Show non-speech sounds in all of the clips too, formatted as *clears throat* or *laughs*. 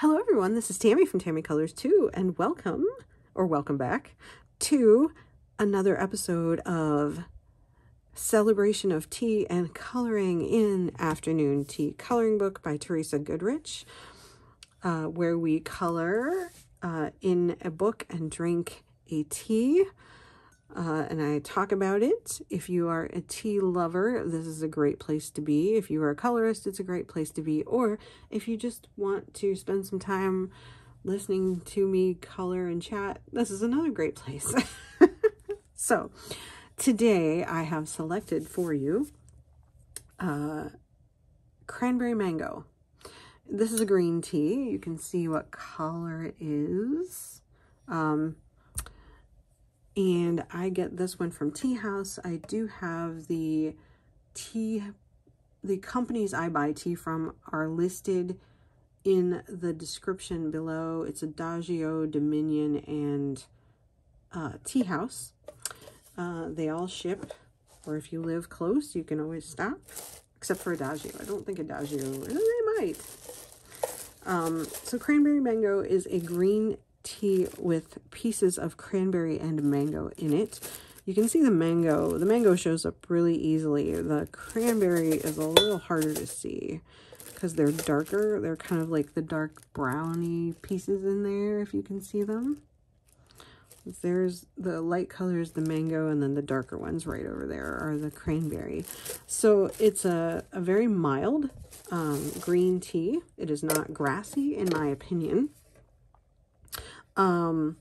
Hello, everyone. This is Tammy from Tammy Colors Too, and welcome, or welcome back, to another episode of Celebration of Tea and Coloring in Afternoon Tea Coloring Book by Teresa Goodridge, uh, where we color uh, in a book and drink a tea. Uh, and I talk about it. If you are a tea lover, this is a great place to be. If you are a colorist, it's a great place to be. Or if you just want to spend some time listening to me color and chat, this is another great place. *laughs* so, today I have selected for you uh, cranberry mango. This is a green tea. You can see what color it is. Um, and I get this one from Tea Haus. I do have the tea, the companies I buy tea from are listed in the description below. It's Adagio, Dominion, and uh, Tea Haus. Uh, they all ship, or if you live close, you can always stop, except for Adagio. I don't think Adagio, eh, they might. Um, so Cranberry Mango is a green tea with pieces of cranberry and mango in it. You can see the mango. The mango shows up really easily. The cranberry is a little harder to see because they're darker. They're kind of like the dark browny pieces in there, if you can see them. There's the light colors, the mango, and then the darker ones right over there are the cranberry. So it's a, a very mild um, green tea. It is not grassy, in my opinion. Um,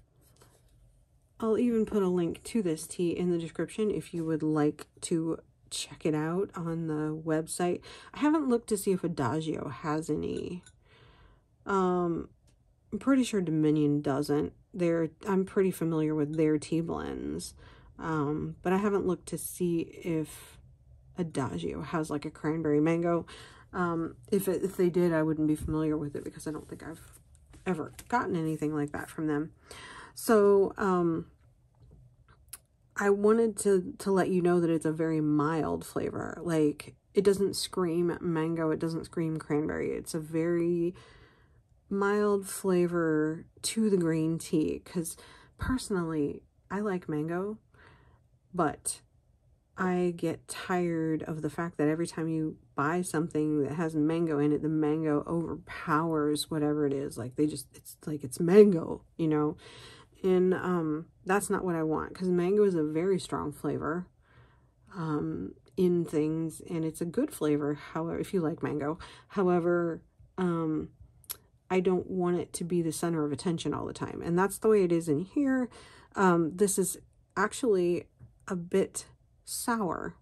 I'll even put a link to this tea in the description if you would like to check it out on the website. I haven't looked to see if Adagio has any. Um, I'm pretty sure Dominion doesn't. They're, I'm pretty familiar with their tea blends. Um, but I haven't looked to see if Adagio has like a cranberry mango. Um, if, it, if they did, I wouldn't be familiar with it because I don't think I've ever gotten anything like that from them. So, um, I wanted to, to let you know that it's a very mild flavor. Like, it doesn't scream mango. It doesn't scream cranberry. It's a very mild flavor to the green tea. Because, personally, I like mango. But I get tired of the fact that every time you buy something that has mango in it, the mango overpowers whatever it is. Like they just, it's like it's mango, you know? And um, that's not what I want because mango is a very strong flavor um, in things and it's a good flavor, however, if you like mango. However, um, I don't want it to be the center of attention all the time. And that's the way it is in here. Um, this is actually a bit sour.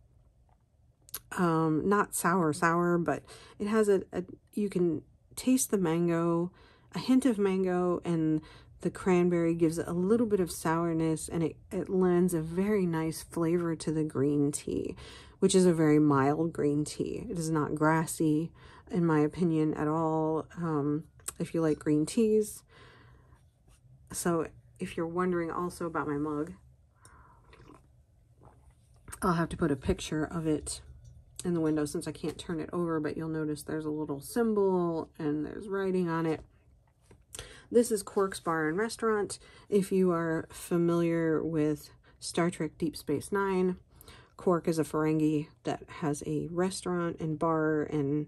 Um, not sour, sour, but it has a, a, you can taste the mango, a hint of mango, and the cranberry gives a little bit of sourness, and it, it lends a very nice flavor to the green tea, which is a very mild green tea. It is not grassy, in my opinion, at all, um, if you like green teas. So if you're wondering also about my mug, I'll have to put a picture of it in the window since I can't turn it over, but you'll notice there's a little symbol and there's writing on it. This is Quark's Bar and Restaurant. If you are familiar with Star Trek Deep Space Nine, Quark is a Ferengi that has a restaurant and bar and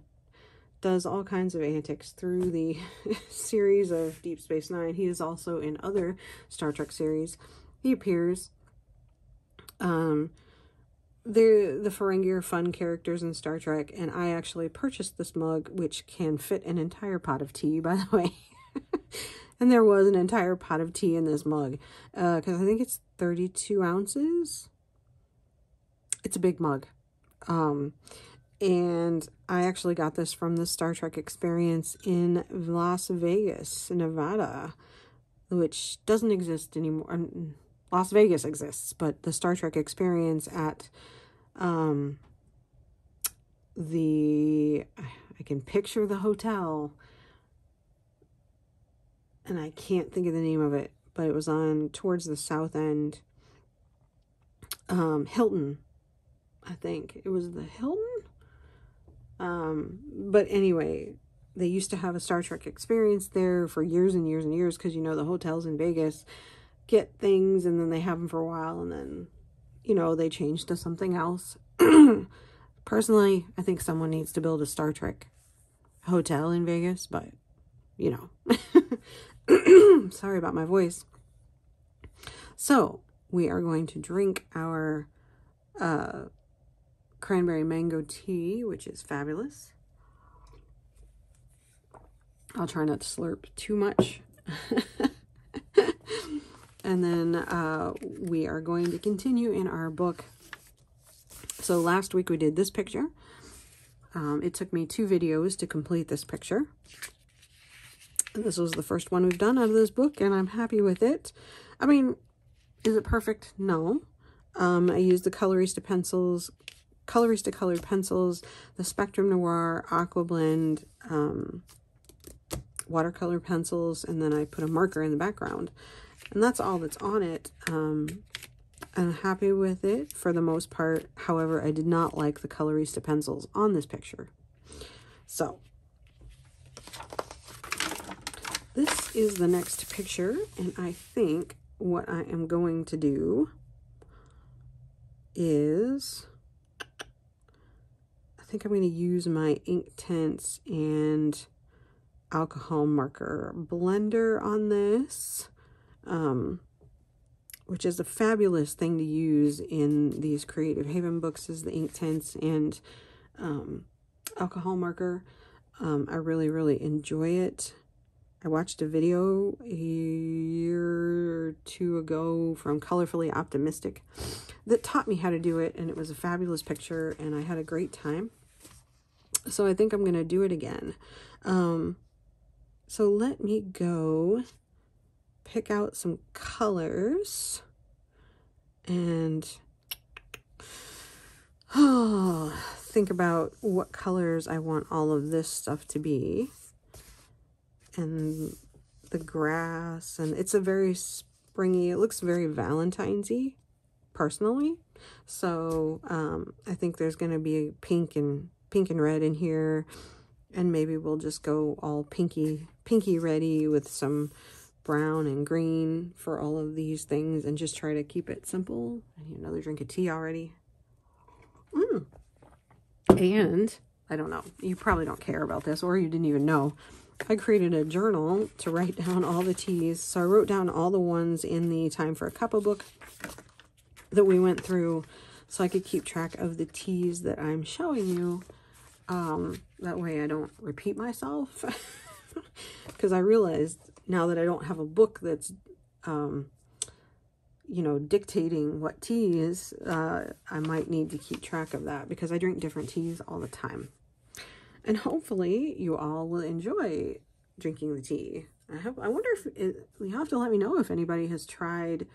does all kinds of antics through the *laughs* series of Deep Space Nine. He is also in other Star Trek series. He appears. Um, the the Ferengi are fun characters in Star Trek, and I actually purchased this mug, which can fit an entire pot of tea, *laughs* by the way. *laughs* and there was an entire pot of tea in this mug, because uh, I think it's 32 ounces. It's a big mug. Um, and I actually got this from the Star Trek experience in Las Vegas, Nevada, which doesn't exist anymore. Las Vegas exists, but the Star Trek experience at um, the, I can picture the hotel and I can't think of the name of it, but it was on towards the south end. Um, Hilton, I think it was the Hilton. Um, but anyway, they used to have a Star Trek experience there for years and years and years because you know the hotels in Vegas get things and then they have them for a while and then you know they change to something else. *clears throat* Personally, I think someone needs to build a Star Trek hotel in Vegas, but you know. *clears throat* Sorry about my voice. So, we are going to drink our uh, cranberry mango tea, which is fabulous. I'll try not to slurp too much. *laughs* and then uh, we are going to continue in our book. So last week we did this picture. Um, it took me two videos to complete this picture. And this was the first one we've done out of this book, and I'm happy with it. I mean, is it perfect? No. Um, I used the Colorista pencils, Colorista colored pencils, the Spectrum Noir Aqua Blend um, watercolor pencils, and then I put a marker in the background. And that's all that's on it. Um, I'm happy with it for the most part. However, I did not like the Colorista pencils on this picture. So, this is the next picture, and I think what I am going to do is, I think I'm going to use my ink Inktense and alcohol marker blender on this, um, which is a fabulous thing to use in these Creative Haven books is the Inktense and um, alcohol marker. Um, I really, really enjoy it. I watched a video a year or two ago from Colorfully Optimistic that taught me how to do it, and it was a fabulous picture, and I had a great time. So I think I'm going to do it again. Um, so let me go pick out some colors and oh, *sighs* think about what colors I want all of this stuff to be. And the grass and it's a very springy it looks very valentinesy personally. So um, i think there's going to be pink and pink and red in here. And maybe we'll just go all pinky pinky ready with some brown and green for all of these things and just try to keep it simple i need another drink of tea already mm. and i don't know you probably don't care about this or you didn't even know I created a journal to write down all the teas. So I wrote down all the ones in the Time for a Cuppa book that we went through so I could keep track of the teas that I'm showing you. Um, that way I don't repeat myself. *laughs* Because I realized now that I don't have a book that's, um, you know, dictating what tea is, uh, I might need to keep track of that because I drink different teas all the time. And hopefully you all will enjoy drinking the tea. I hope, I wonder if, it, you have to let me know if anybody has tried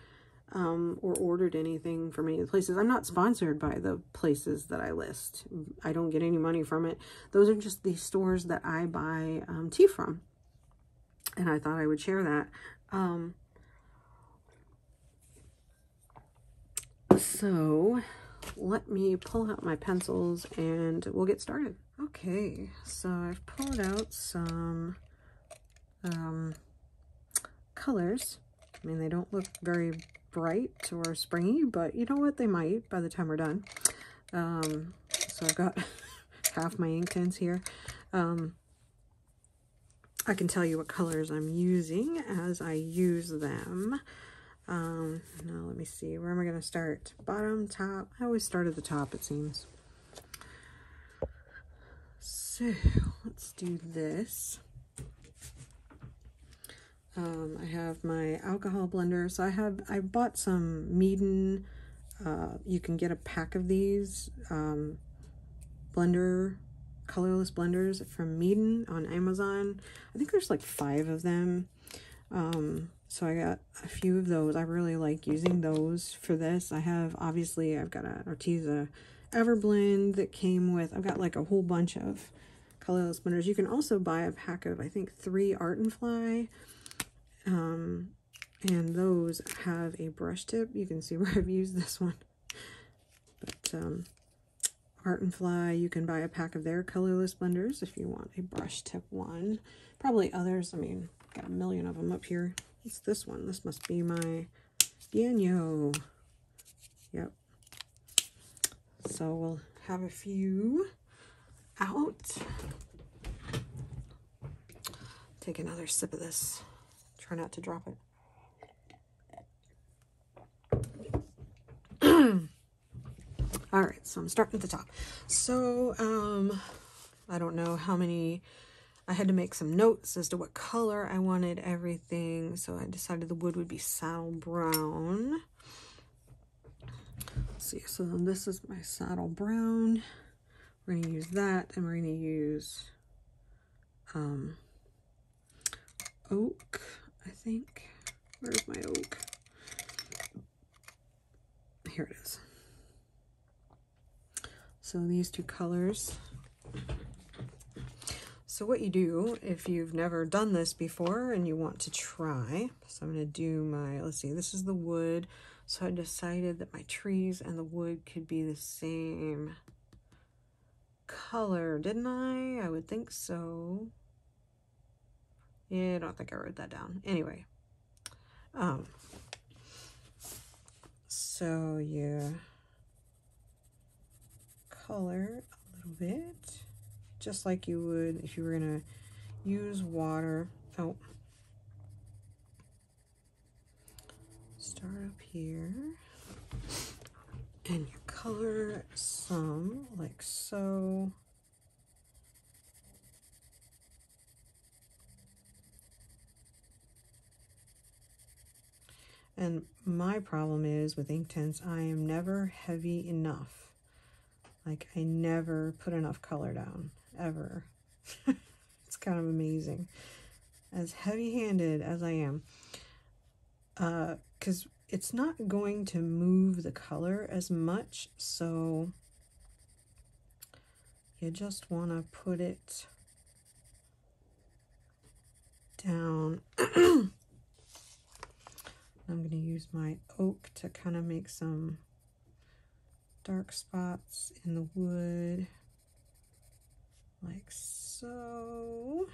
um, or ordered anything from any of the places. I'm not sponsored by the places that I list. I don't get any money from it. Those are just the stores that I buy um, tea from. And I thought I would share that. Um, so let me pull out my pencils and we'll get started. Okay, so I've pulled out some um, colors. I mean, they don't look very bright or springy, but you know what? They might by the time we're done. Um, so I've got *laughs* half my Inktense here. Um, I can tell you what colors I'm using as I use them. Um, now let me see, where am I going to start? Bottom, top? I always start at the top, it seems. So let's do this. Um, I have my alcohol blender. So I have, I bought some Meeden, uh, you can get a pack of these, um, blender, colorless blenders from Meeden on Amazon. I think there's like five of them. Um, so I got a few of those. I really like using those for this. I have, obviously, I've got an Arteza Everblend that came with, I've got like a whole bunch of colorless blenders. You can also buy a pack of, I think, three Art and Fly. Um, and those have a brush tip. You can see *laughs* where I've used this one. But, um, Art and Fly, you can buy a pack of their colorless blenders if you want a brush tip one. Probably others. I mean, got a million of them up here. It's this one. This must be my Bianyo. Yep. So we'll have a few out. Take another sip of this. Try not to drop it. *clears throat* All right, so I'm starting at the top. So, um, I don't know how many, I had to make some notes as to what color I wanted everything. So I decided the wood would be saddle brown. Let's see, so then this is my saddle brown. We're gonna use that and we're gonna use um, oak, I think. Where's my oak? Here it is. So these two colors. So what you do if you've never done this before and you want to try, so I'm going to do my, let's see, this is the wood. So I decided that my trees and the wood could be the same color, didn't I? I would think so. Yeah, I don't think I wrote that down. Anyway, um, so yeah color a little bit, just like you would if you were to use water. Oh, start up here. And you color some like so. And my problem is with Inktense, I am never heavy enough. Like I never put enough color down, ever. *laughs* it's kind of amazing. As heavy-handed as I am. Because uh, it's not going to move the color as much, so you just want to put it down. *clears throat* I'm going to use my oak to kind of make some dark spots in the wood like so.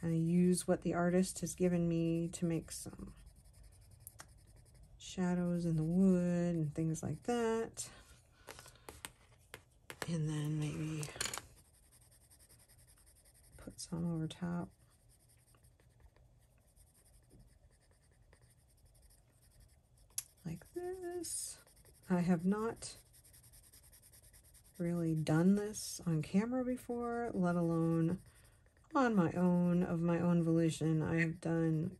Kind of use what the artist has given me to make some shadows in the wood and things like that. And then maybe put some over top. Like this. I have not really done this on camera before, let alone on my own, of my own volition. I have done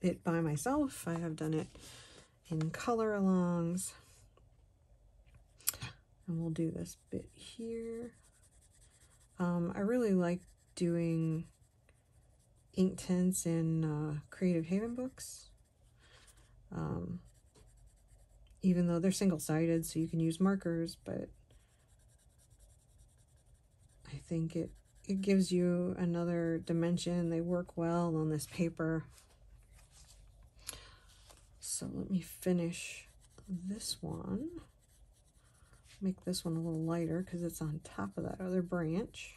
it by myself. I have done it in color alongs. And we'll do this bit here. Um, I really like doing Inktense in uh, Creative Haven books. Um, even though they're single-sided, so you can use markers, but I think it, it gives you another dimension. They work well on this paper. So let me finish this one. Make this one a little lighter because it's on top of that other branch.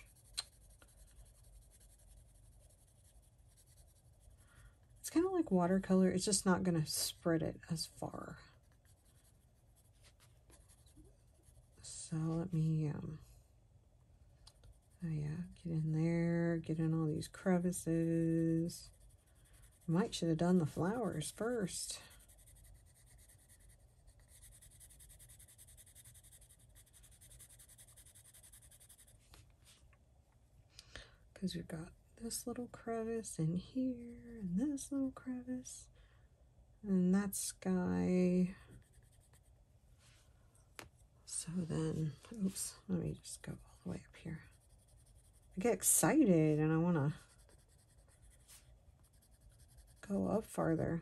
It's kind of like watercolor. It's just not going to spread it as far. So let me, um, oh yeah, get in there, get in all these crevices. Might should have done the flowers first. Because we've got this little crevice in here and this little crevice and that sky so then, oops, let me just go all the way up here. I get excited and I want to go up farther.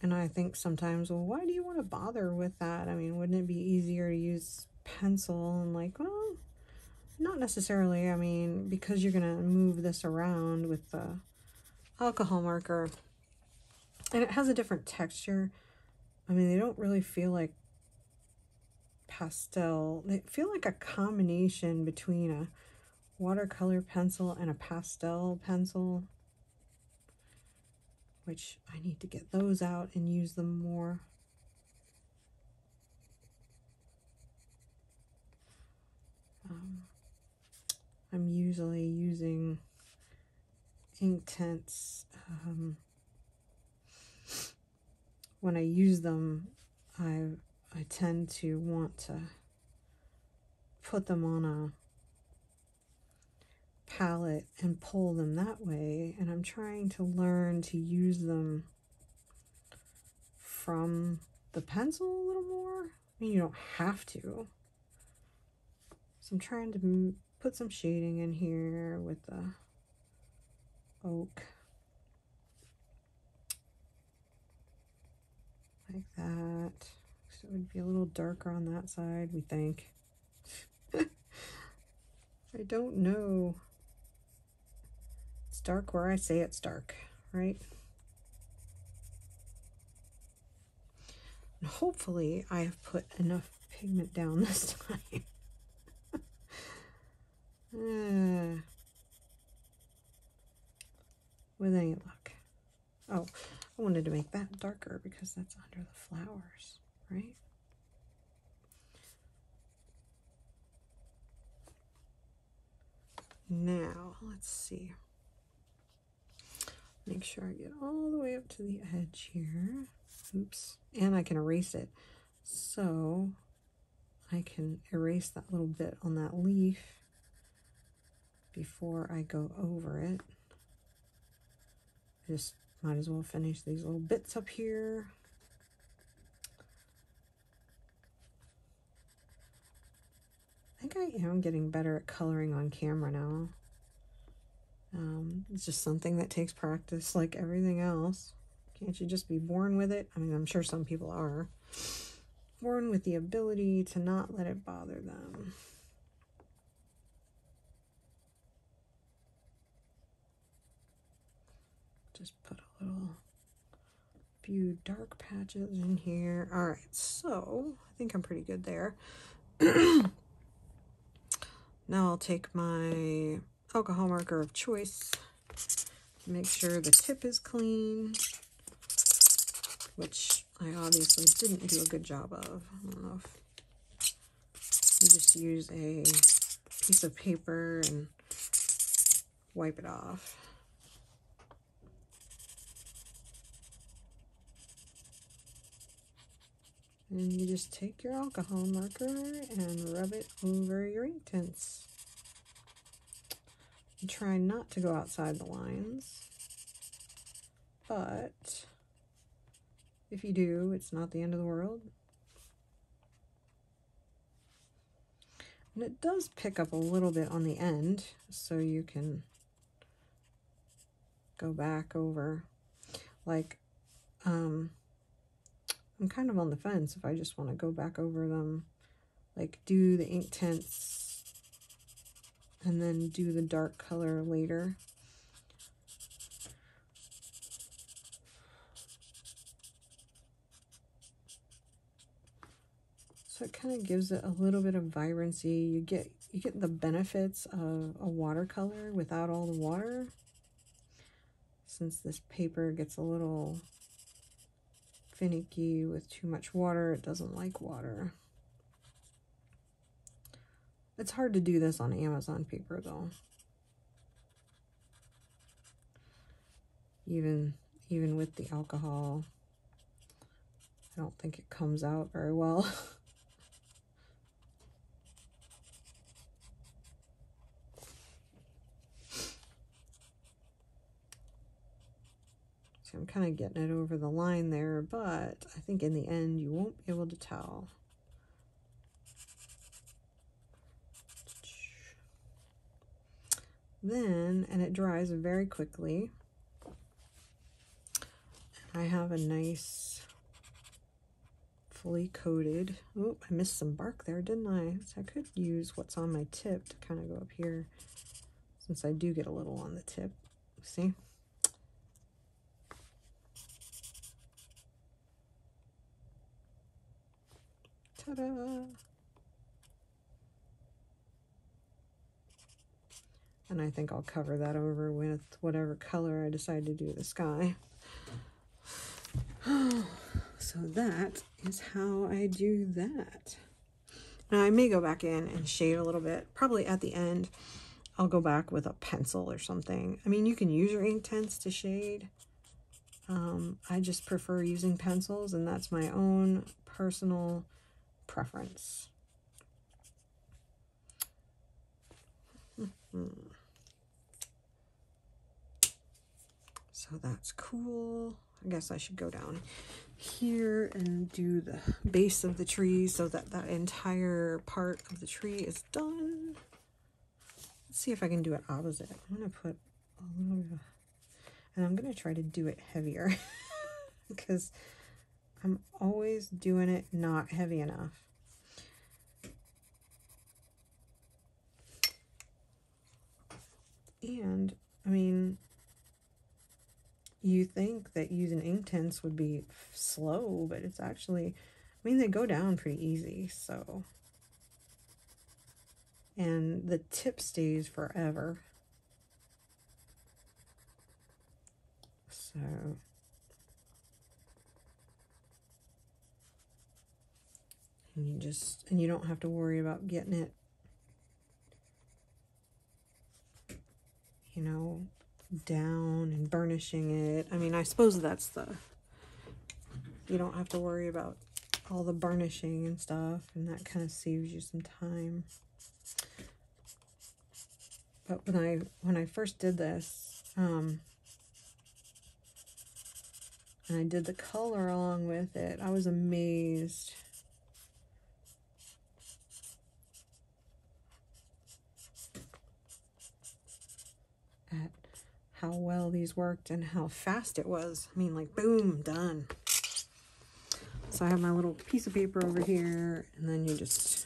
And I think sometimes, well, why do you want to bother with that? I mean, wouldn't it be easier to use pencil and like, well, not necessarily, I mean, because you're going to move this around with the alcohol marker. And it has a different texture. I mean, they don't really feel like pastel. They feel like a combination between a watercolor pencil and a pastel pencil. Which I need to get those out and use them more. I'm usually using Inktense. Um, when I use them, I I tend to want to put them on a palette and pull them that way. And I'm trying to learn to use them from the pencil a little more. I mean, you don't have to. So I'm trying to put some shading in here with the oak. Like that. So it would be a little darker on that side, we think. *laughs* I don't know. It's dark where I say it's dark, right? And hopefully I have put enough pigment down *laughs* this time. Uh, *sighs* with any luck. Oh, I wanted to make that darker because that's under the flowers, right? Now, let's see. Make sure I get all the way up to the edge here. Oops. And I can erase it. So I can erase that little bit on that leaf before I go over it. I Just might as well finish these little bits up here. I think I am getting better at coloring on camera now. Um, it's just something that takes practice like everything else. Can't you just be born with it? I mean, I'm sure some people are. Born with the ability to not let it bother them. Just put a little few dark patches in here. All right, so I think I'm pretty good there. *clears throat* now I'll take my alcohol marker of choice. Make sure the tip is clean, which I obviously didn't do a good job of. I don't know if you just use a piece of paper and wipe it off. And you just take your alcohol marker and rub it over your Inktense. And try not to go outside the lines. But if you do, it's not the end of the world. And it does pick up a little bit on the end, so you can go back over. Like, um, I'm kind of on the fence if I just want to go back over them. Like, do the Inktense and then do the dark color later. So it kind of gives it a little bit of vibrancy. You get you get the benefits of a watercolor without all the water. Since this paper gets a little finicky with too much water, it doesn't like water. It's hard to do this on Amazon paper though. Even even with the alcohol, I don't think it comes out very well. *laughs* I'm kind of getting it over the line there, but I think in the end you won't be able to tell. Then, and it dries very quickly. I have a nice fully coated. Oh, I missed some bark there, didn't I? So I could use what's on my tip to kind of go up here since I do get a little on the tip. See? Ta-da! And I think I'll cover that over with whatever color I decide to do the sky. *sighs* so that is how I do that. Now I may go back in and shade a little bit. Probably at the end, I'll go back with a pencil or something. I mean, you can use your ink Inktense to shade. Um, I just prefer using pencils, and that's my own personal preference. So that's cool. I guess I should go down here and do the base of the tree so that that entire part of the tree is done. Let's see if I can do it opposite. I'm going to put a little bit, and I'm going to try to do it heavier *laughs* because I'm always doing it not heavy enough. And, I mean, you think that using Inktense would be slow, but it's actually, I mean, they go down pretty easy, so. And the tip stays forever. So. And you just, and you don't have to worry about getting it, you know, down and burnishing it. I mean, I suppose that's the, you don't have to worry about all the burnishing and stuff, and that kind of saves you some time. But when I, when I first did this, um, and I did the color along with it, I was amazed at how well these worked and how fast it was. I mean, like, boom, done. So I have my little piece of paper over here, and then you just...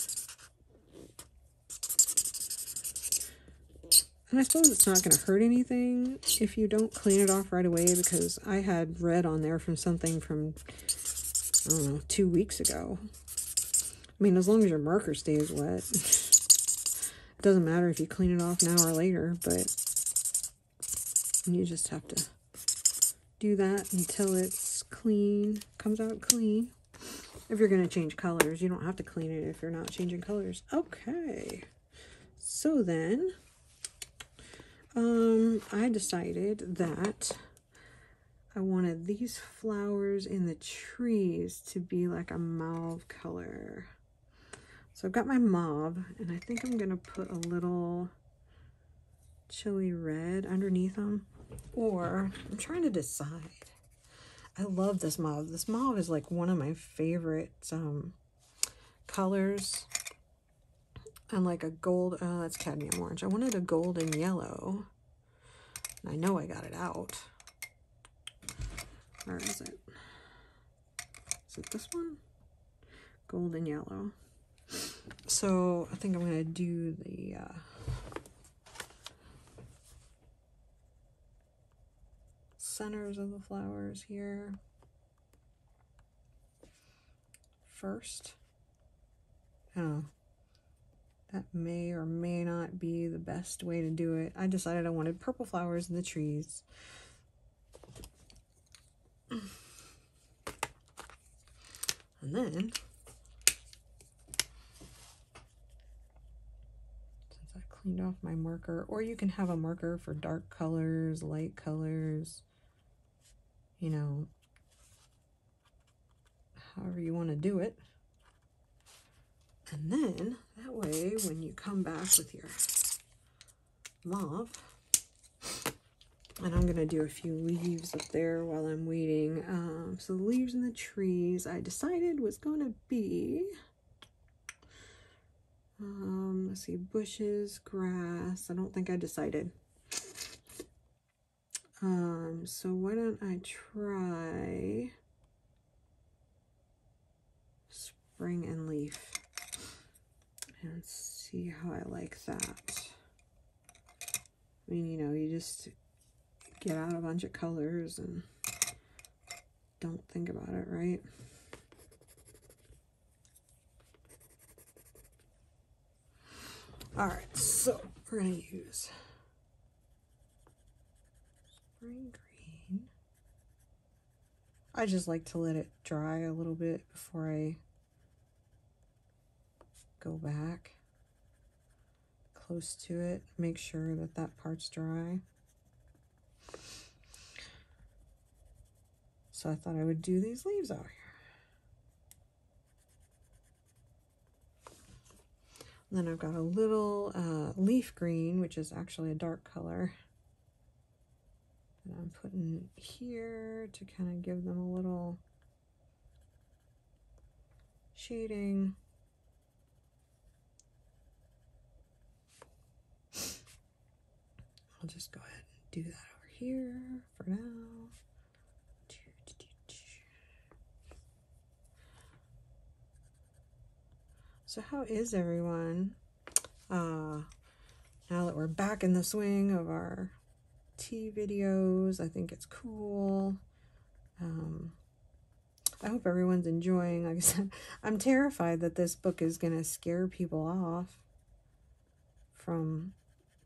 And I suppose it's not going to hurt anything if you don't clean it off right away, because I had red on there from something from, I don't know, two weeks ago. I mean, as long as your marker stays wet, *laughs* it doesn't matter if you clean it off an hour later, but and you just have to do that until it's clean, comes out clean. If you're going to change colors, you don't have to clean it if you're not changing colors. Okay. So then, um, I decided that I wanted these flowers in the trees to be like a mauve color. So I've got my mauve, and I think I'm going to put a little chili red underneath them. Or I'm trying to decide. I love this mauve. This mauve is like one of my favorite um, colors. And like a gold, oh, that's cadmium orange. I wanted a golden yellow. And I know I got it out. Where is it? Is it this one? Golden yellow. So I think I'm going to do the uh, centers of the flowers here first. Oh, that may or may not be the best way to do it. I decided I wanted purple flowers in the trees. And then since I cleaned off my marker, or you can have a marker for dark colors, light colors, you know, however you want to do it. And then that way, when you come back with your mauve, and I'm going to do a few leaves up there while I'm waiting. Um, so the leaves in the trees I decided was going to be, um, let's see, bushes, grass. I don't think I decided. Um, so why don't I try Spring and leaf. And see how I like that. I mean, you know, you just get out a bunch of colors and don't think about it, right? All right, so we're to use spring green. I just like to let it dry a little bit before I go back close to it. Make sure that that part's dry. So I thought I would do these leaves out here. Then I've got a little uh, leaf green, which is actually a dark color. And I'm putting here to kind of give them a little shading. I'll just go ahead and do that over here for now. So how is everyone? Uh, now that we're back in the swing of our tea videos, I think it's cool. Um, I hope everyone's enjoying. Like I said, *laughs* I'm terrified that this book is going to scare people off from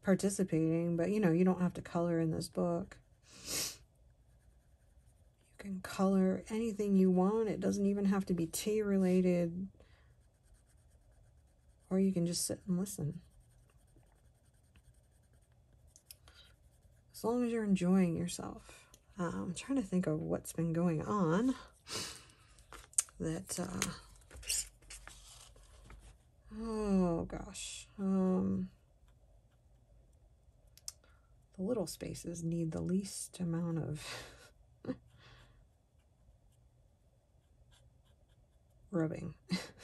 participating, but you know, you don't have to color in this book. You can color anything you want. It doesn't even have to be tea related or you can just sit and listen. As long as you're enjoying yourself. Uh, I'm trying to think of what's been going on that, uh, oh gosh, um, the little spaces need the least amount of *laughs* rubbing. *laughs*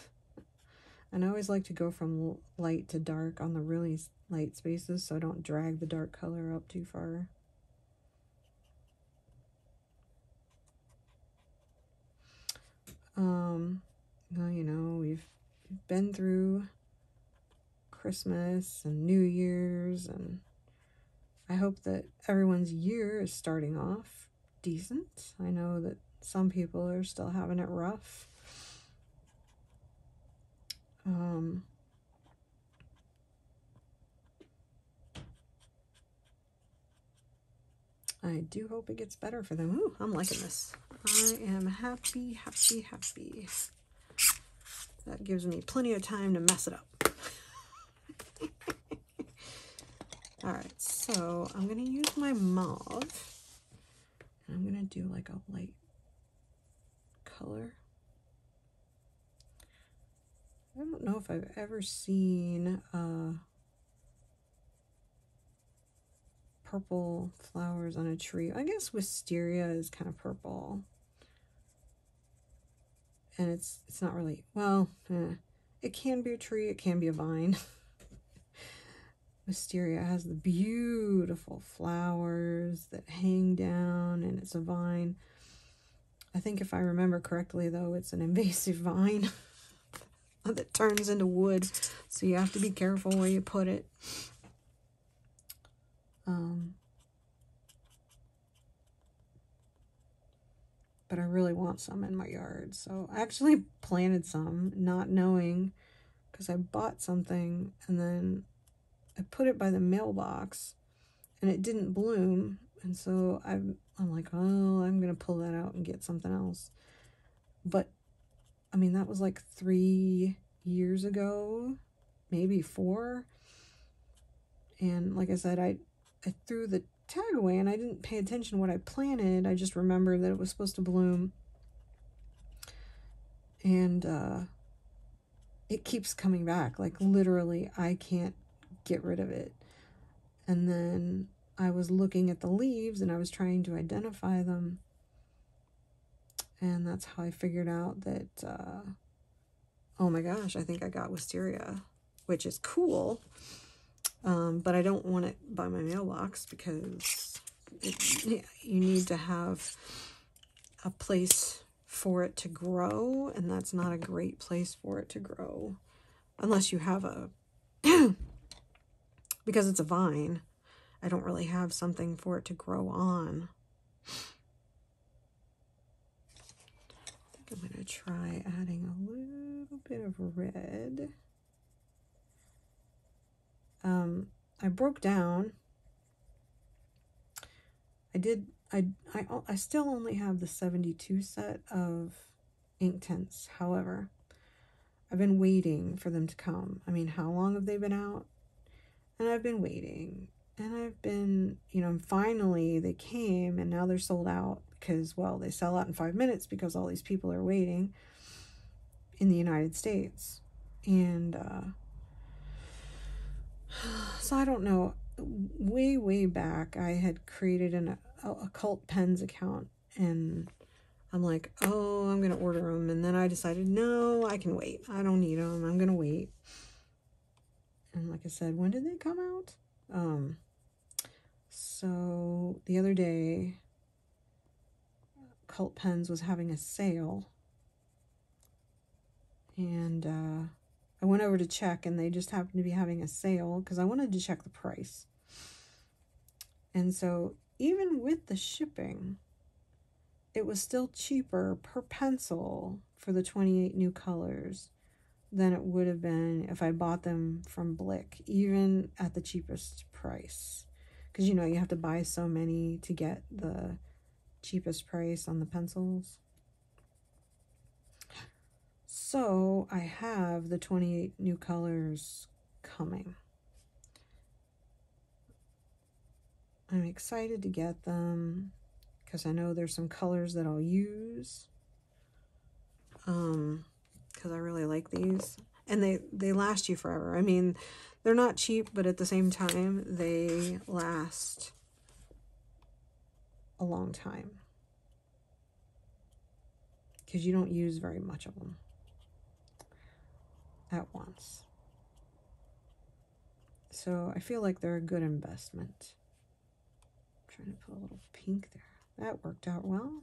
And I always like to go from light to dark on the really light spaces so I don't drag the dark color up too far. Um, well, you know, we've been through Christmas and New Year's, and I hope that everyone's year is starting off decent. I know that some people are still having it rough. Um, I do hope it gets better for them. Ooh, I'm liking this. I am happy, happy, happy. That gives me plenty of time to mess it up. *laughs* All right, so I'm going to use my mauve. And I'm going to do like a light color. I don't know if I've ever seen uh, purple flowers on a tree. I guess wisteria is kind of purple. And it's it's not really, well, eh, it can be a tree, it can be a vine. *laughs* wisteria has the beautiful flowers that hang down and it's a vine. I think if I remember correctly, though, it's an invasive *laughs* vine. *laughs* that turns into wood. So you have to be careful where you put it. Um, but I really want some in my yard. So I actually planted some, not knowing, because I bought something and then I put it by the mailbox and it didn't bloom. And so I'm, I'm like, oh, I'm going to pull that out and get something else. But I mean, that was like three years ago, maybe four. And like I said, I, I threw the tag away and I didn't pay attention what I planted. I just remembered that it was supposed to bloom. And uh, it keeps coming back. Like literally, I can't get rid of it. And then I was looking at the leaves and I was trying to identify them. And that's how I figured out that, uh, oh my gosh, I think I got wisteria, which is cool. Um, but I don't want it by my mailbox because it, you need to have a place for it to grow, and that's not a great place for it to grow unless you have a *clears throat* because it's a vine. I don't really have something for it to grow on. I think I'm going to try adding a little bit of red. Um, I broke down. I did, I, I, I still only have the 72 set of Inktense. However, I've been waiting for them to come. I mean, how long have they been out? And I've been waiting. And I've been, you know, finally they came and now they're sold out because, well, they sell out in five minutes because all these people are waiting in the United States. And uh, *sighs* so I don't know. Way, way back, I had created a Cult Pens account and I'm like, oh, I'm going to order them. And then I decided, no, I can wait. I don't need them. I'm going to wait. And like I said, when did they come out? Um, so the other day, Cult Pens was having a sale. And uh, I went over to check, and they just happened to be having a sale because I wanted to check the price. And so, even with the shipping, it was still cheaper per pencil for the 28 new colors than it would have been if I bought them from Blick, even at the cheapest price. Because, you know, you have to buy so many to get the cheapest price on the pencils. So I have the 28 new colors coming. I'm excited to get them because I know there's some colors that I'll use. Um, because I really like these. And they, they last you forever. I mean, they're not cheap, but at the same time, they last a long time. Because you don't use very much of them at once. So I feel like they're a good investment. I'm trying to put a little pink there. That worked out well.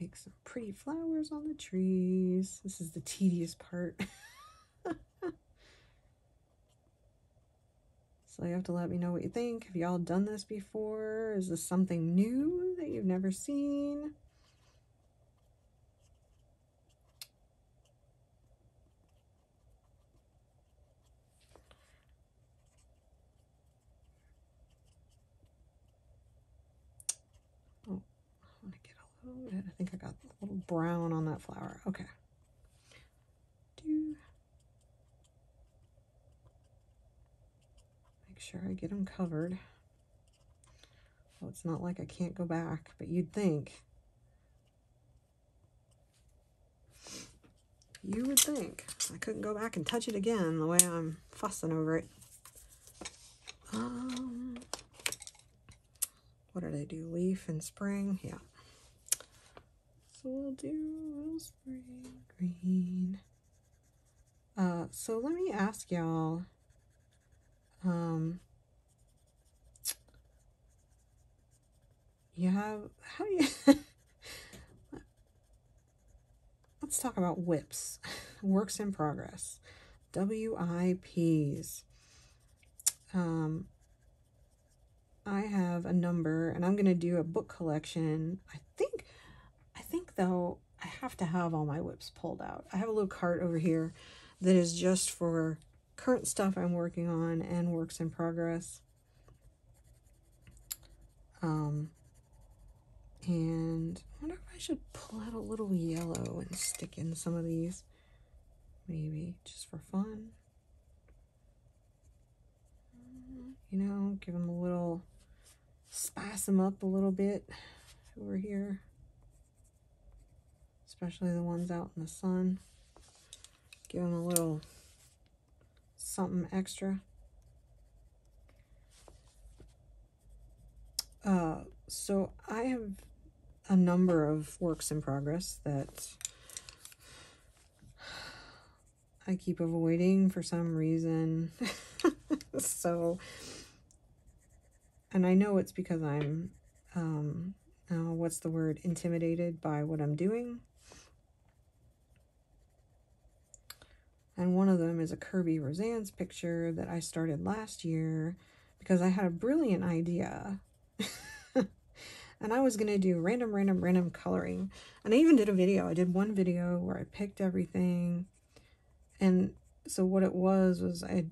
Make some pretty flowers on the trees. This is the tedious part. *laughs* so you have to let me know what you think. Have y'all done this before? Is this something new that you've never seen? Oh, I want to get a little bit. I think I got a little brown on that flower. Okay. Do make sure I get them covered. Well, it's not like I can't go back, but you'd think. You would think. I couldn't go back and touch it again the way I'm fussing over it. Um, what did I do? Leaf in spring? Yeah. So we'll do spring green. Uh, so let me ask y'all, um, you have, how do you, *laughs* let's talk about WIPs, works in progress, WIPs. Um, I have a number and I'm going to do a book collection. I think I think, though, I have to have all my WIPs pulled out. I have a little cart over here that is just for current stuff I'm working on and works in progress. Um, and I wonder if I should pull out a little yellow and stick in some of these. Maybe just for fun. You know, give them a little, spice them up a little bit over here especially the ones out in the sun. Give them a little something extra. Uh, so I have a number of works in progress that I keep avoiding for some reason. *laughs* so, and I know it's because I'm, um, uh, what's the word, intimidated by what I'm doing. And one of them is a Kerby Rosanes picture that I started last year because I had a brilliant idea. *laughs* and I was going to do random, random, random coloring. And I even did a video. I did one video where I picked everything. And so what it was, was I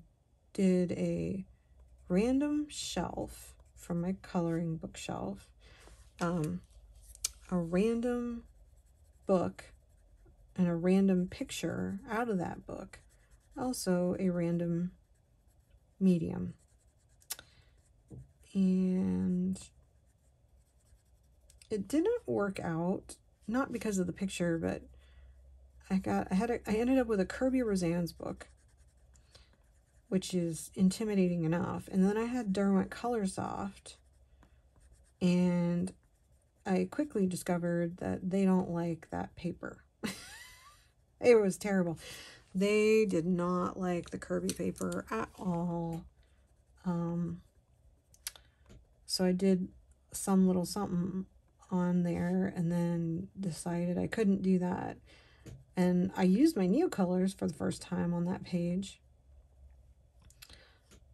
did a random shelf from my coloring bookshelf. Um, a random book and a random picture out of that book. Also a random medium. And it didn't work out, not because of the picture, but I got I had a, I ended up with a Kerby Rosanes book, which is intimidating enough. And then I had Derwent Coloursoft, and I quickly discovered that they don't like that paper. *laughs* it was terrible. They did not like the Kerby paper at all. Um, so I did some little something on there and then decided I couldn't do that. And I used my Neocolors for the first time on that page.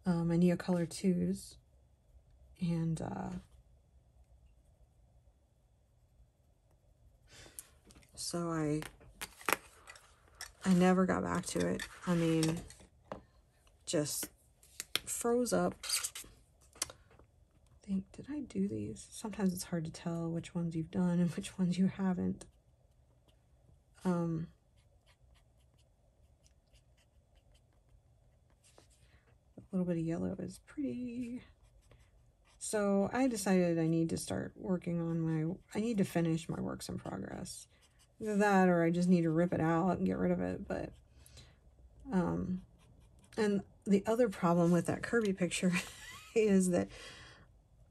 Uh, my Neocolor 2s. And uh, so I I never got back to it. I mean, just froze up. I think, did I do these? Sometimes it's hard to tell which ones you've done and which ones you haven't. Um, a little bit of yellow is pretty. So I decided I need to start working on my, I need to finish my works in progress. Either that or I just need to rip it out and get rid of it. But, um, and the other problem with that Kerby picture *laughs* is that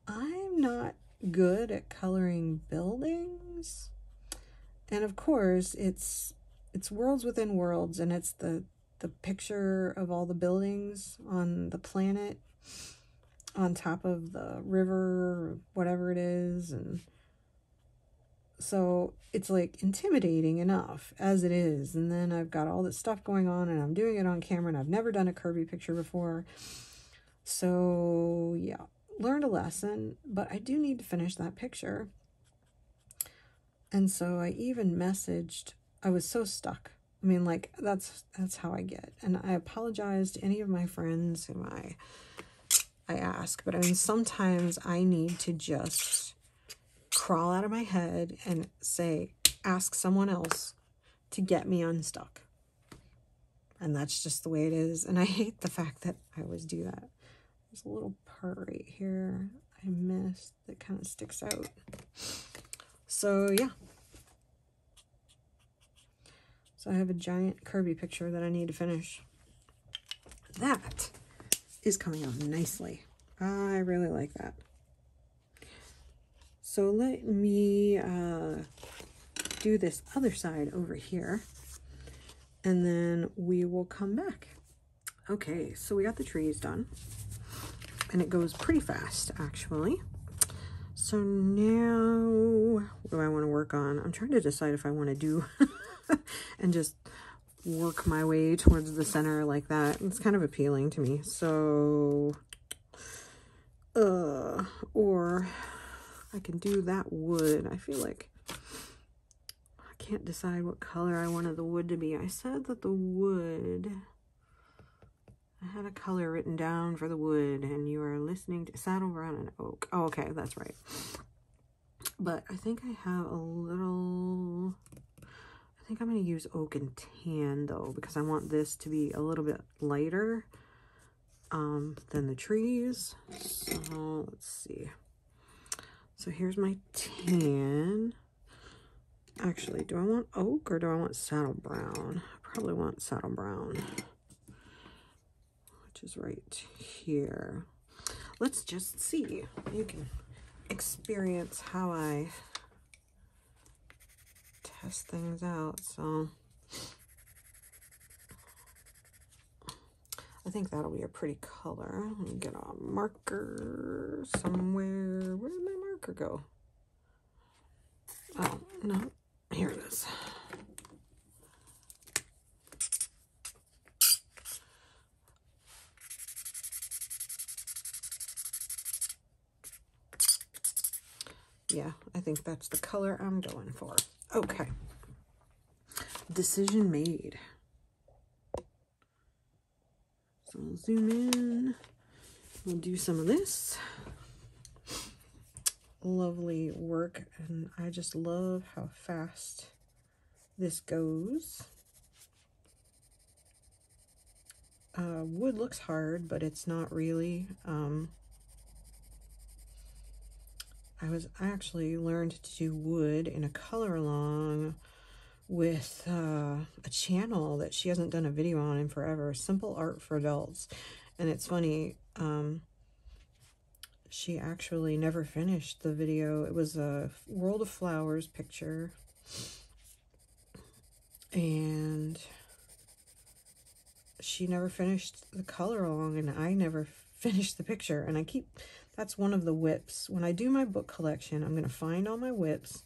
I'm not good at coloring buildings. And of course, it's it's worlds within worlds and it's the the picture of all the buildings on the planet on top of the river whatever it is and so it's like intimidating enough as it is. And then I've got all this stuff going on and I'm doing it on camera and I've never done a Kerby picture before. So yeah, learned a lesson, but I do need to finish that picture. And so I even messaged, I was so stuck. I mean, like that's that's how I get. And I apologize to any of my friends whom I I ask, but I mean sometimes I need to just crawl out of my head and say, ask someone else to get me unstuck. And that's just the way it is. And I hate the fact that I always do that. There's a little part right here I missed that kind of sticks out. So yeah. So I have a giant Kerby picture that I need to finish. That is coming out nicely. I really like that. So let me uh, do this other side over here and then we will come back. Okay, so we got the trees done and it goes pretty fast actually. So now, what do I want to work on? I'm trying to decide if I want to do *laughs* and just work my way towards the center like that. It's kind of appealing to me. So, uh, or I can do that wood. I feel like I can't decide what color I wanted the wood to be. I said that the wood, I had a color written down for the wood and you are listening to saddle brown and oak. Oh, okay, that's right. But I think I have a little, I think I'm going to use oak and tan though, because I want this to be a little bit lighter um, than the trees. So let's see. So here's my tan. Actually, do I want oak or do I want saddle brown? I probably want saddle brown, which is right here. Let's just see. You can experience how I test things out. So I think that'll be a pretty color. Let me get a marker somewhere. Where did my marker go? Oh, no. Here it is. Yeah, I think that's the color I'm going for. Okay. Decision made. So I'll zoom in. We'll do some of this. Lovely work. And I just love how fast this goes. Uh, wood looks hard, but it's not really. Um, I was I actually learned to do wood in a color along with uh, a channel that she hasn't done a video on in forever, Simple Art for Adults. And it's funny, um, she actually never finished the video. It was a World of Flowers picture. And she never finished the color along and I never *laughs* finished the picture. And I keep that's one of the WIPs. When I do my book collection, I'm going to find all my WIPs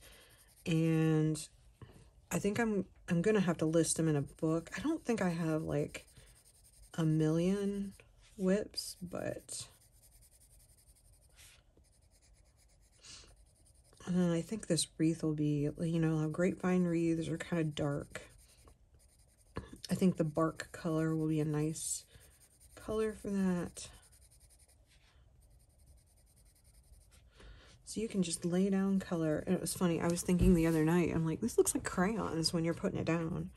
and I think I'm I'm to have to list them in a book. I don't think I have like a million WIPs, but and I think this wreath will be, you know, grapevine wreaths are kind of dark. I think the bark color will be a nice color for that. So you can just lay down color. And it was funny, I was thinking the other night, I'm like, this looks like crayons when you're putting it down.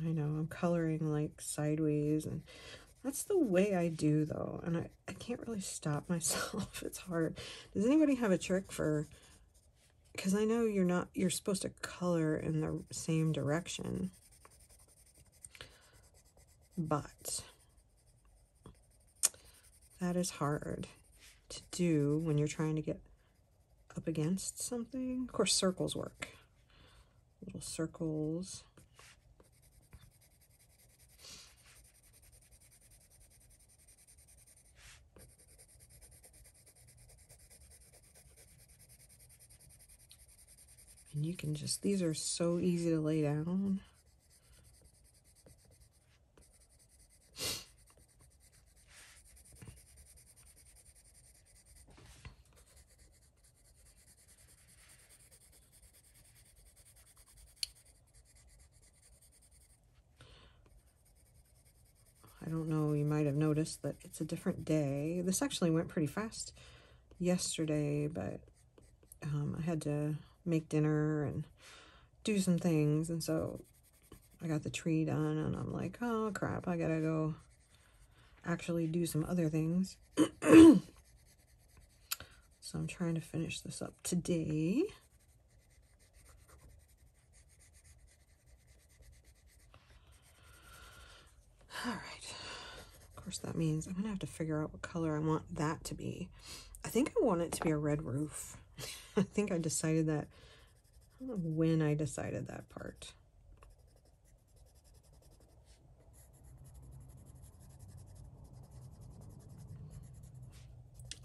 I know, I'm coloring like sideways and that's the way I do though. And I, I can't really stop *laughs* myself. it's hard. Does anybody have a trick for, because I know you're not, you're supposed to color in the same direction. But that is hard to do when you're trying to get up against something. Of course, circles work. Little circles. You can just, these are so easy to lay down. I don't know, you might have noticed that it's a different day. This actually went pretty fast yesterday, but um, I had to make dinner and do some things. And so I got the tree done and I'm like, oh crap, I gotta go actually do some other things. *clears throat* so I'm trying to finish this up today. All right. Of course, that means I'm going to have to figure out what color I want that to be. I think I want it to be a red roof. *laughs* I think I decided that when I decided that part.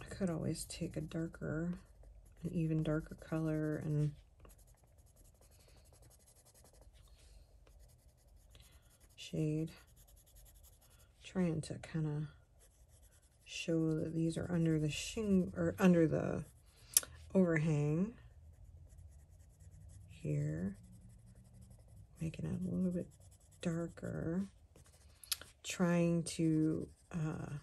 I could always take a darker, an even darker color and shade. Trying to kind of show that these are under the shing or under the overhang here, making it a little bit darker, trying to, uh,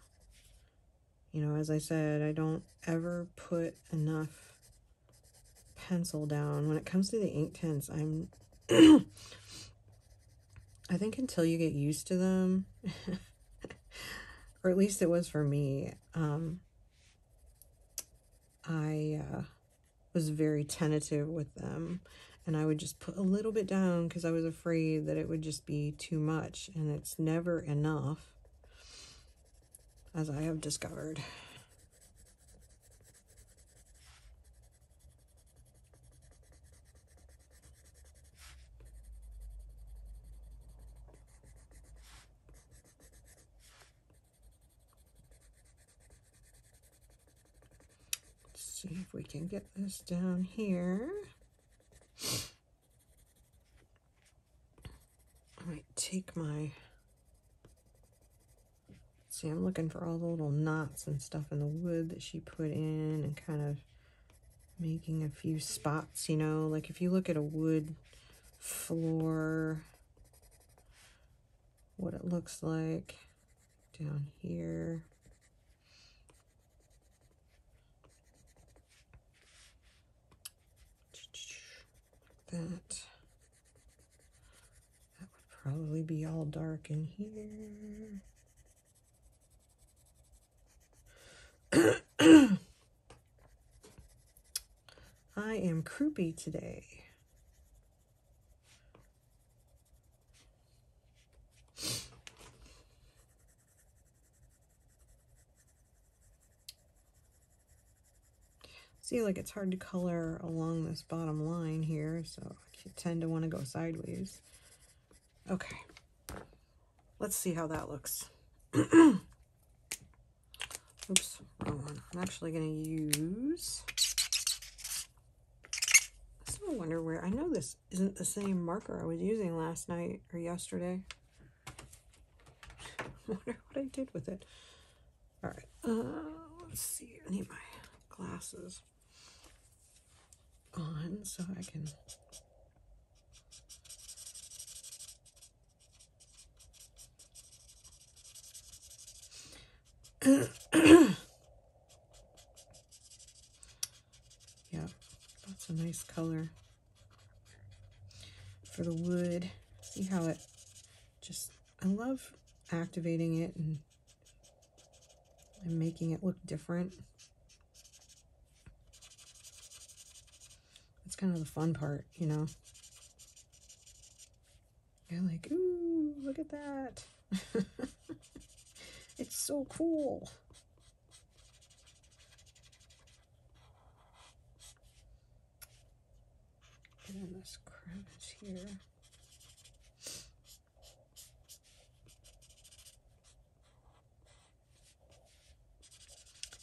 you know, as I said, I don't ever put enough pencil down. When it comes to the Inktense, I'm, *clears throat* I think until you get used to them, *laughs* or at least it was for me, um, I, uh, was very tentative with them and I would just put a little bit down because I was afraid that it would just be too much and it's never enough. as I have discovered. See if we can get this down here. I might take my, see I'm looking for all the little knots and stuff in the wood that she put in and kind of making a few spots, you know, like if you look at a wood floor, what it looks like down here. That. That would probably be all dark in here. *clears throat* I am croupy today. See, like it's hard to color along this bottom line here, so I tend to want to go sideways. Okay, let's see how that looks. *clears throat* Oops, wrong one. I'm actually going to use... I still wonder where... I know this isn't the same marker I was using last night or yesterday. *laughs* Wonder what I did with it. All right, uh, let's see. I need my glasses on so I can *coughs* yeah, that's a nice color for the wood. See how it just, I love activating it and, and making it look different. Kind of the fun part, you know. You're like, ooh, look at that. *laughs* it's so cool. Get in this crevice here.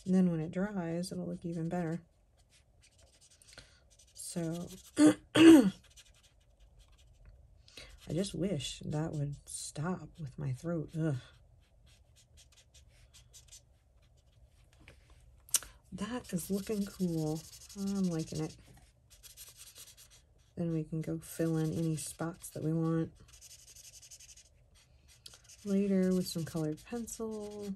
And then when it dries, it'll look even better. So I just wish that would stop with my throat. Ugh. That is looking cool. I'm liking it. Then we can go fill in any spots that we want later with some colored pencil.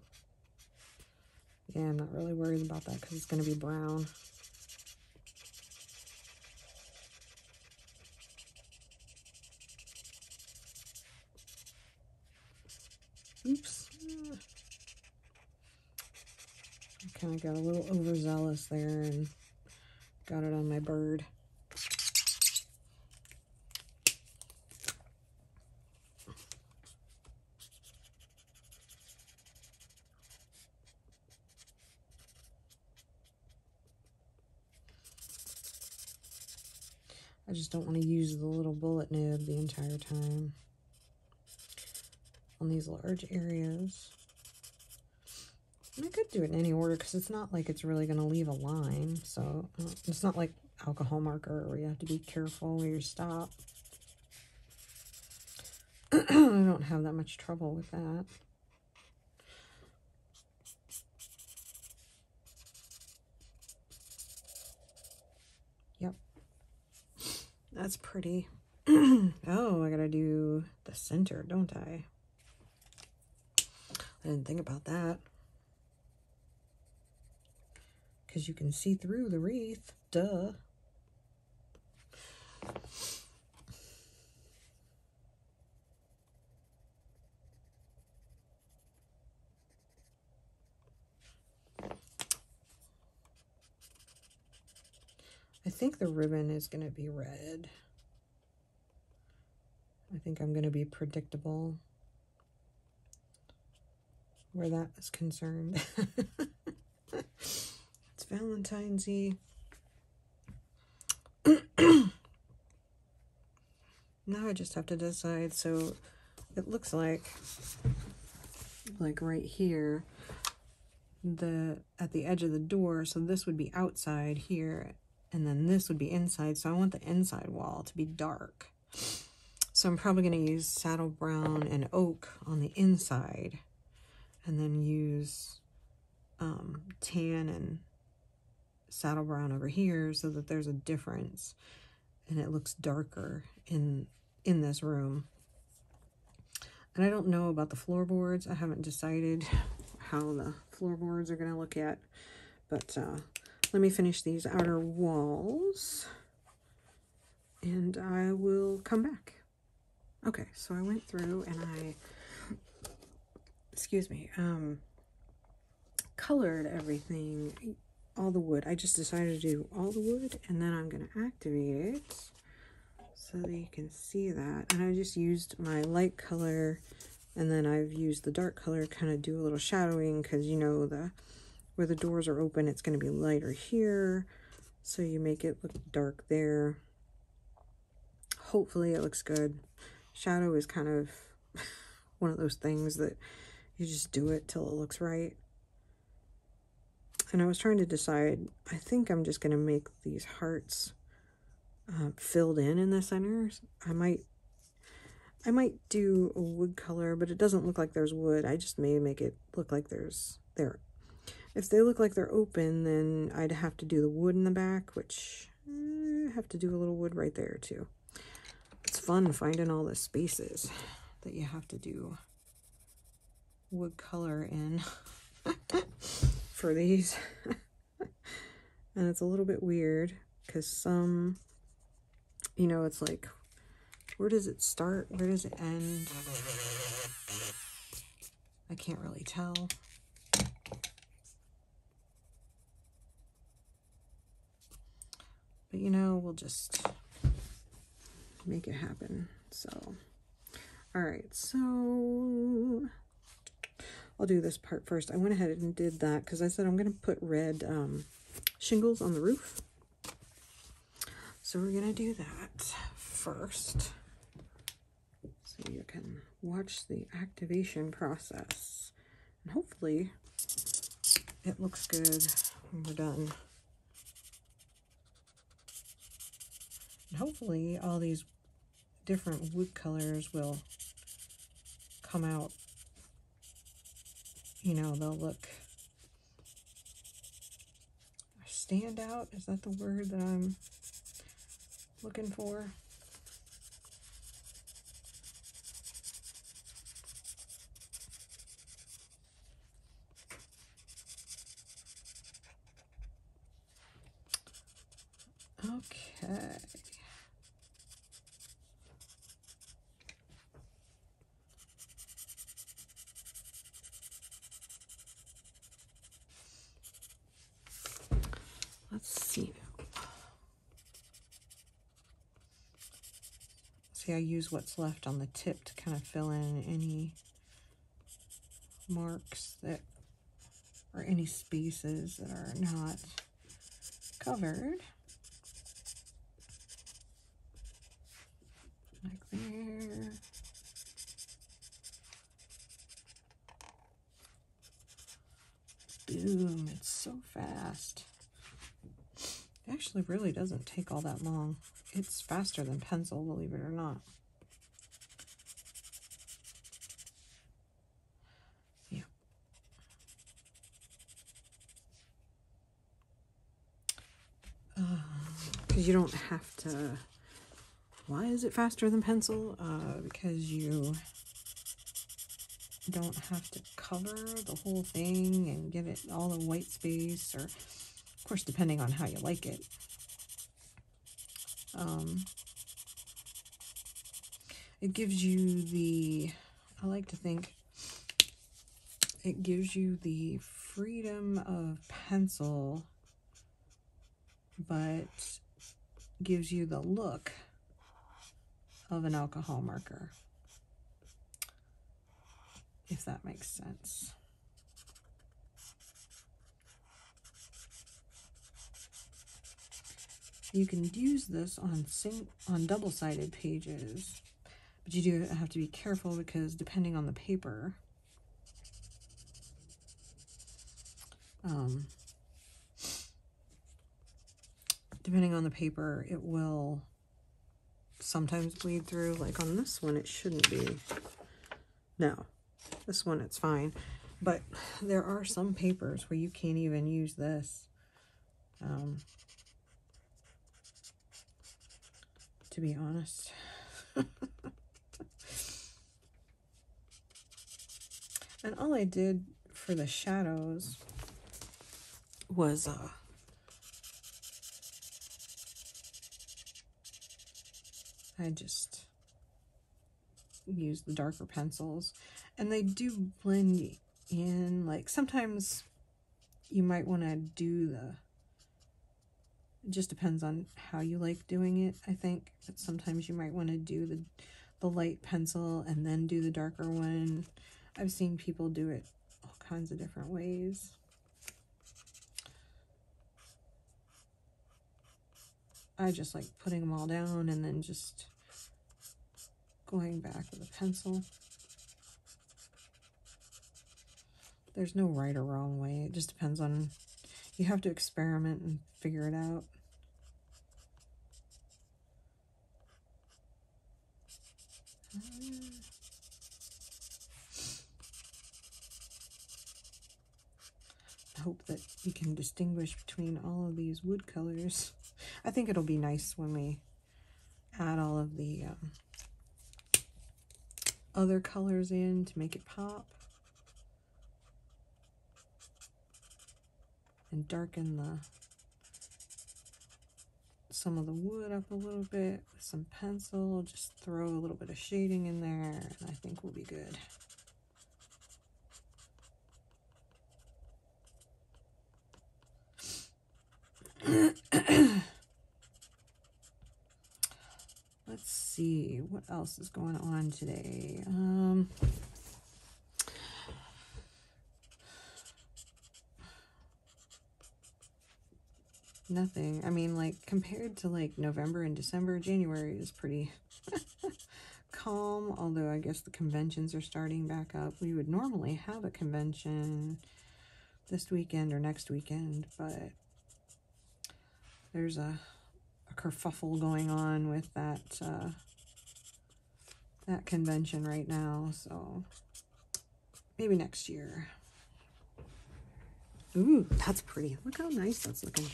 Yeah, I'm not really worried about that because it's going to be brown. Oops. I kind of got a little overzealous there and got it on my bird. I just don't want to use the little bullet nib the entire time on these large areas. I could do it in any order because it's not like it's really going to leave a line. So uh, it's not like alcohol marker where you have to be careful where you stop. *clears throat* I don't have that much trouble with that. Yep. That's pretty. *clears throat* oh, I gotta do the center, don't I? I didn't think about that. Because you can see through the wreath. Duh. I think the ribbon is going to be red. I think I'm going to be predictable. where that is concerned. *laughs* Valentine's Eve. now I just have to decide. So it looks like, like right here, the at the edge of the door. So this would be outside here, and then this would be inside. So I want the inside wall to be dark. So I'm probably going to use saddle brown and oak on the inside, and then use um, tan and saddle brown over here so that there's a difference and it looks darker in in this room. And I don't know about the floorboards. I haven't decided how the floorboards are going to look yet. But uh, let me finish these outer walls. And I will come back. Okay, so I went through and I, excuse me, um, colored everything, all the wood. I just decided to do all the wood and then I'm going to activate it so that you can see that. And I just used my light color and then I've used the dark color kind of do a little shadowing because you know the where the doors are open it's going to be lighter here so you make it look dark there hopefully it looks good shadow is kind of *laughs* one of those things that you just do it till it looks right and I was trying to decide I think I'm just going to make these hearts uh, filled in in the centers I might I might do a wood color, but it doesn't look like there's wood. I just may make it look like there's there. If they look like they're open, then I'd have to do the wood in the back, which I eh, have to do a little wood right there too. It's fun finding all the spaces that you have to do wood color in *laughs* for these. *laughs* and it's a little bit weird because some, you know, it's like where does it start? Where does it end? I can't really tell. But you know, we'll just make it happen. So, all right, so I'll do this part first. I went ahead and did that because I said I'm going to put red um, shingles on the roof. So we're going to do that first so you can watch the activation process. And hopefully it looks good when we're done. And hopefully all these different wood colors will come out. You know, they'll look stand out. Is that the word that I'm looking for? Okay. Let's see See, I use what's left on the tip to kind of fill in any marks that or any spaces that are not covered. like there. Boom, it's so fast. It actually really doesn't take all that long. It's faster than pencil, believe it or not. You don't have to why is it faster than pencil? Uh, because you don't have to cover the whole thing and give it all the white space or of course depending on how you like it um, it gives you the I like to think it gives you the freedom of pencil but gives you the look of an alcohol marker, if that makes sense. You can use this on sing on double-sided pages, but you do have to be careful because depending on the paper, um, depending on the paper, it will sometimes bleed through. Like on this one, it shouldn't be. No, this one it's fine. But there are some papers where you can't even use this. Um, to be honest. *laughs* and all I did for the shadows was uh, I just use the darker pencils. And they do blend in like sometimes you might want to do the it just depends on how you like doing it I think. But sometimes you might want to do the the light pencil and then do the darker one. I've seen people do it all kinds of different ways I just like putting them all down and then just going back with a pencil. There's no right or wrong way. It just depends on, you have to experiment and figure it out. I hope that you can distinguish between all of these wood colors. I think it'll be nice when we add all of the um, other colors in to make it pop. And darken the some of the wood up a little bit with some pencil. Just throw a little bit of shading in there and I think we'll be good. *clears throat* Let's see what else is going on today. Um, nothing. I mean, like compared to like November and December, January is pretty *laughs* calm. Although I guess the conventions are starting back up. We would normally have a convention this weekend or next weekend, but there's a kerfuffle going on with that uh, that convention right now. So maybe next year. Ooh, that's pretty. Look how nice that's looking.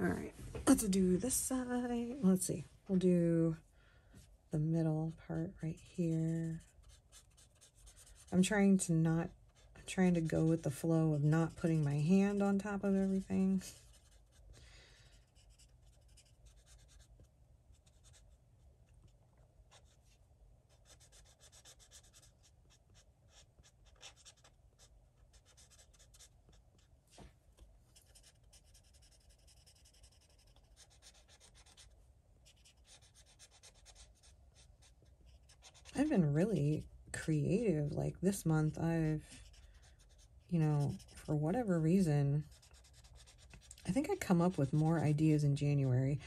All right, let's do this side. Let's see. We'll do the middle part right here. I'm trying to not, I'm trying to go with the flow of not putting my hand on top of everything. I've been really creative. Like this month, I've, you know, for whatever reason, I think I come up with more ideas in January.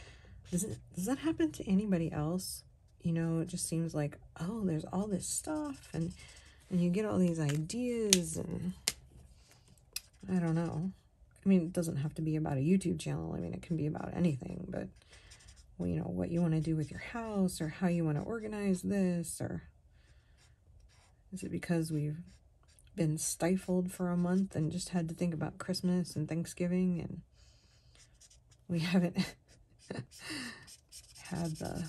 Does it, does that happen to anybody else? You know, it just seems like, oh, there's all this stuff and, and you get all these ideas and I don't know. I mean, it doesn't have to be about a YouTube channel. I mean, it can be about anything, but you know, what you want to do with your house or how you want to organize this or is it because we've been stifled for a month and just had to think about Christmas and Thanksgiving and we *laughs* haven't had the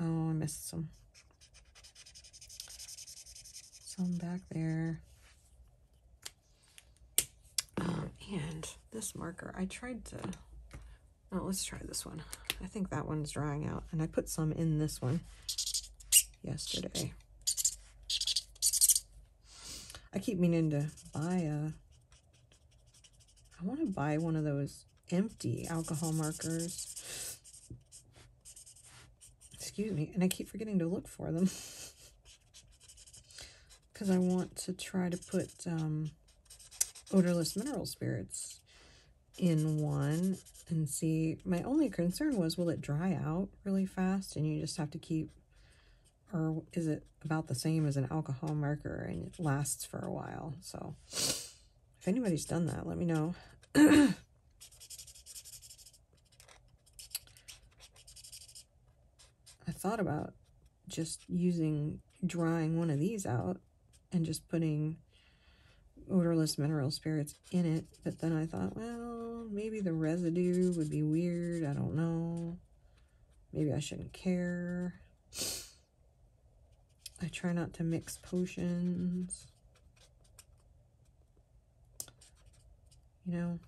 oh I missed some. Some back there. Um, and this marker I tried to Oh, let's try this one. I think that one's drying out. And I put some in this one yesterday. I keep meaning to buy a... I want to buy one of those empty alcohol markers. Excuse me. And I keep forgetting to look for them. *laughs* Because I want to try to put um, odorless mineral spirits in one and see. My only concern was, will it dry out really fast and you just have to keep, or is it about the same as an alcohol marker and it lasts for a while? So if anybody's done that, let me know. *clears throat* I thought about just using, drying one of these out and just putting odorless mineral spirits in it. But then I thought, well, maybe the residue would be weird. I don't know. Maybe I shouldn't care. I try not to mix potions. You know,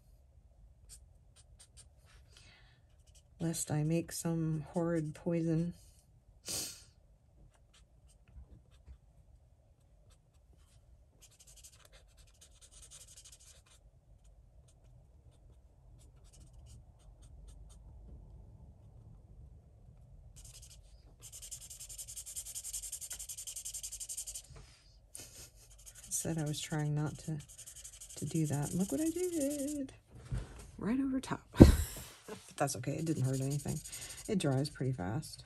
lest I make some horrid poison. Said I was trying not to to do that. look what I did. Right over top. but *laughs* that's okay. It didn't hurt anything. It dries pretty fast.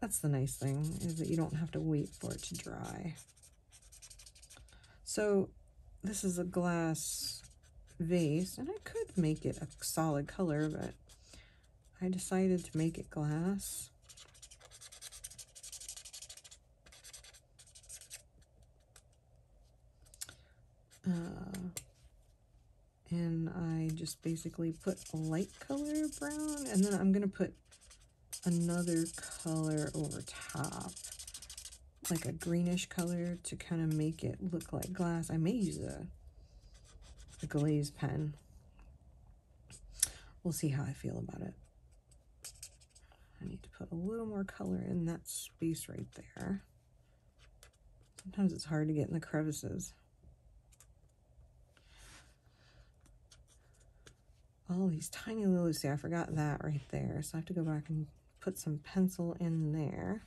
That's the nice thing, is that you don't have to wait for it to dry. So this is a glass vase, and I could make it a solid color, but I decided to make it glass. And I just basically put a light color brown and then I'm to put another color over top like a greenish color to kind of make it look like glass. I may use a, a glaze pen. We'll see how I feel about it. I need to put a little more color in that space right there. Sometimes it's hard to get in the crevices. All these tiny little, see, I forgot that right there. So I have to go back and put some pencil in there.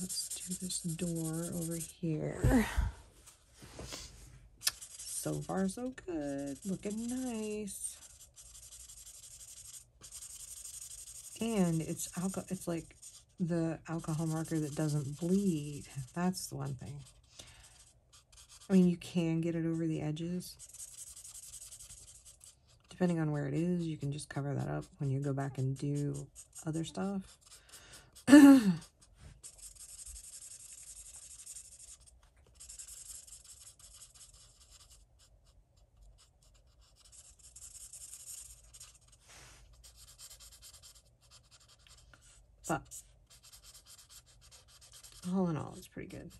Let's do this door over here. So far, so good. Looking nice. And it's alcohol. It's like the alcohol marker that doesn't bleed. That's the one thing. I mean, you can get it over the edges, depending on where it is, you can just cover that up when you go back and do other stuff. *clears throat* but all in all, it's pretty good.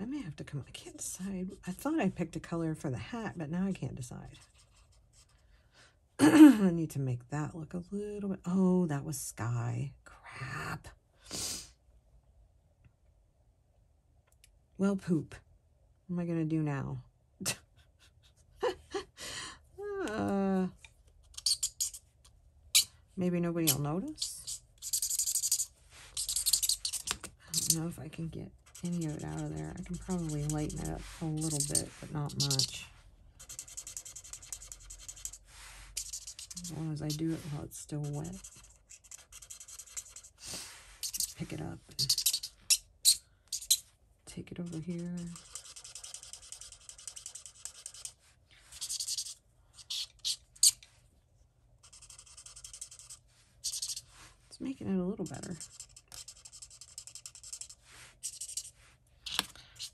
I may have to come, I can't decide. I thought I picked a color for the hat, but now I can't decide. *clears throat* I need to make that look a little bit, oh, that was sky. Crap. Well, poop. What am I going to do now? *laughs* uh, maybe nobody will notice. I don't know if I can get any of it out of there. I can probably lighten it up a little bit, but not much. As long as I do it while it's still wet. Pick it up take it over here. It's making it a little better.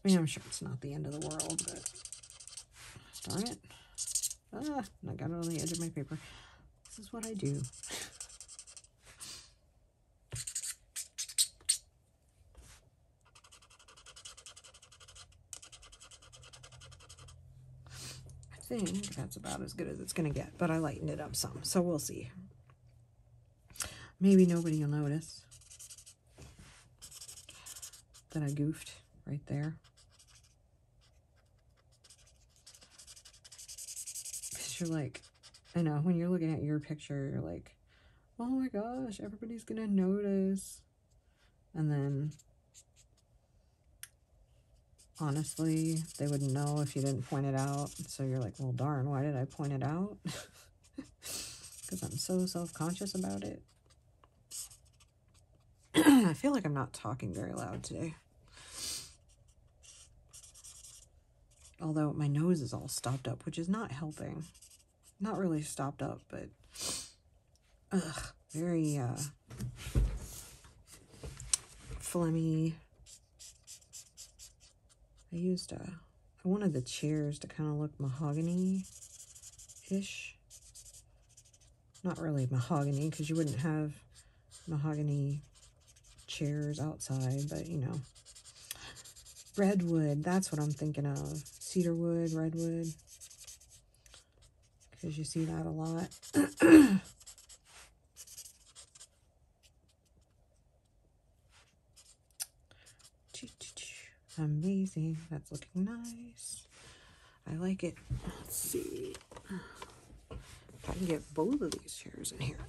I mean, I'm sure it's not the end of the world, but darn it. Ah, I got it on the edge of my paper. This is what I do. I think that's about as good as it's going to get, but I lightened it up some, so we'll see. Maybe nobody will notice that I goofed right there. You're like, I know, when you're looking at your picture, you're like, oh my gosh, everybody's gonna notice. And then honestly, they wouldn't know if you didn't point it out. So you're like, well, darn, why did I point it out? *laughs* Because I'm so self-conscious about it. *clears throat* I feel like I'm not talking very loud today. Although my nose is all stopped up, which is not helping. Not really stopped up, but ugh, very uh, phlegmy. I used uh, I wanted the chairs to kind of look mahogany-ish. Not really mahogany, because you wouldn't have mahogany chairs outside, but you know. Redwood, that's what I'm thinking of. Cedarwood, redwood. Because you see that a lot. *coughs* Amazing. That's looking nice. I like it. Let's see. I can get both of these chairs in here.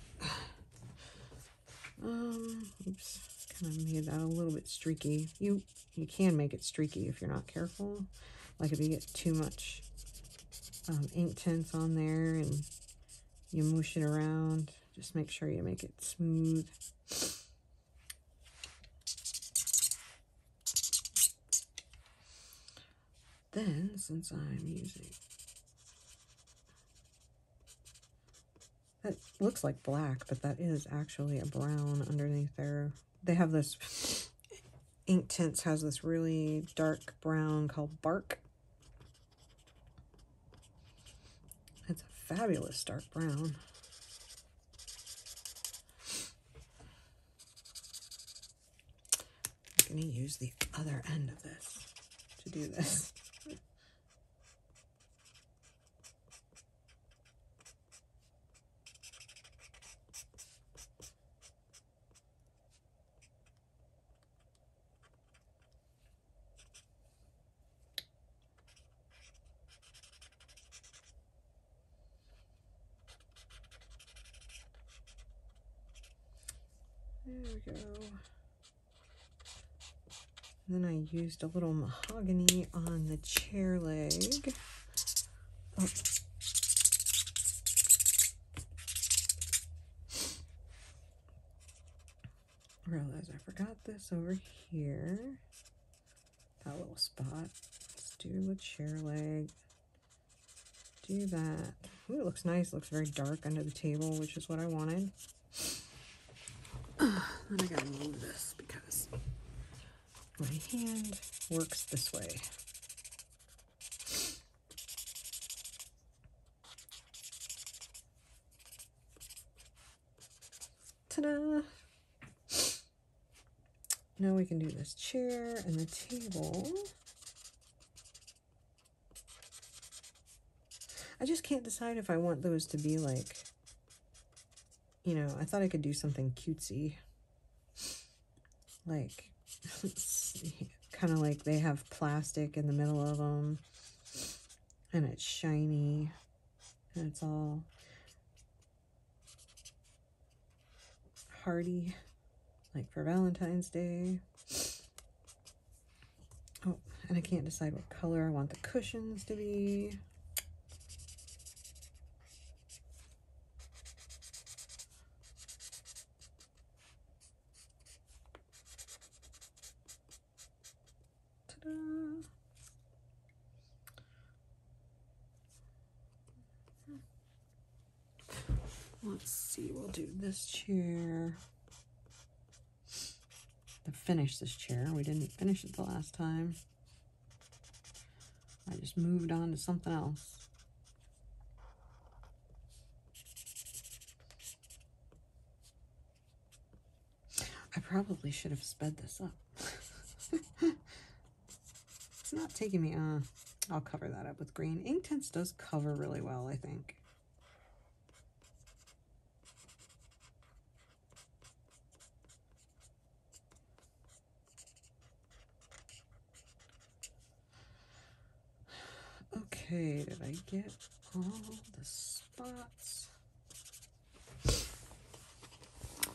Um, oops. Kind of made that a little bit streaky. You you can make it streaky if you're not careful. Like if you get too much um, tints on there and you mush it around, just make sure you make it smooth. Then, since I'm using that looks like black, but that is actually a brown underneath there. They have this Inktense has this really dark brown called Bark. It's a fabulous dark brown. I'm going to use the other end of this to do this. There we go. And then I used a little mahogany on the chair leg. Oh. Realize I forgot this over here. That little spot. Let's do the chair leg. Do that. Ooh, it looks nice. It looks very dark under the table, which is what I wanted. Then I gotta move this because my hand works this way. Ta-da! Now we can do this chair and the table. I just can't decide if I want those to be like you know, I thought I could do something cutesy. Like, kind of like they have plastic in the middle of them. And it's shiny. And it's all hearty. Like for Valentine's Day. Oh, and I can't decide what color I want the cushions to be. Let's see, we'll do chair. To finish this chair. We didn't finish it the last time. I just moved on to something else. I probably should have sped this up. *laughs* it's not taking me, uh, I'll cover that up with green. Inktense does cover really well, I think. Okay, did I get all the spots?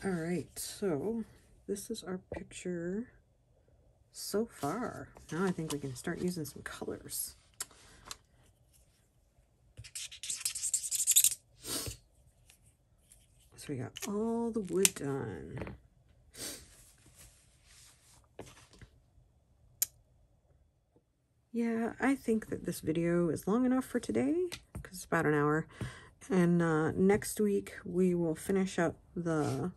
All right, so this is our picture so far. Now I think we can start using some colors. So we got all the wood done. Yeah, I think that this video is long enough for today because it's about an hour. And uh, next week we will finish up the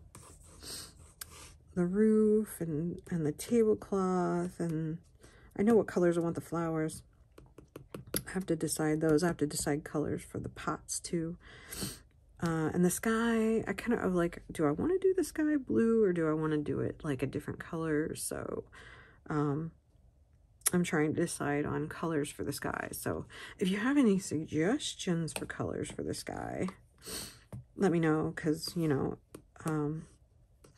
the roof and, and the tablecloth and I know what colors I want the flowers. I have to decide those. I have to decide colors for the pots too. Uh, and the sky, I kind of like, do I want to do the sky blue or do I want to do it like a different color? So um, I'm trying to decide on colors for the sky. So if you have any suggestions for colors for the sky, let me know because, you know, um,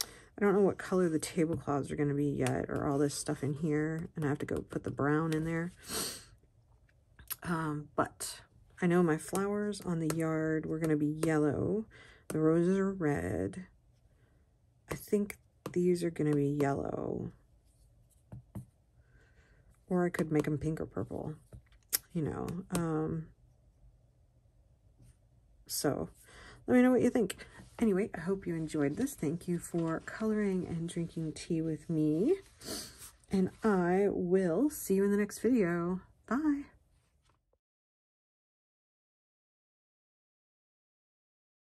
I don't know what color the tablecloths are going to be yet or all this stuff in here. And I have to go put the brown in there. Um, but I know my flowers on the yard were going to be yellow. The roses are red. I think these are going to be yellow. Or I could make them pink or purple, you know. Um, so let me know what you think. Anyway, I hope you enjoyed this. Thank you for coloring and drinking tea with me. And I will see you in the next video. Bye.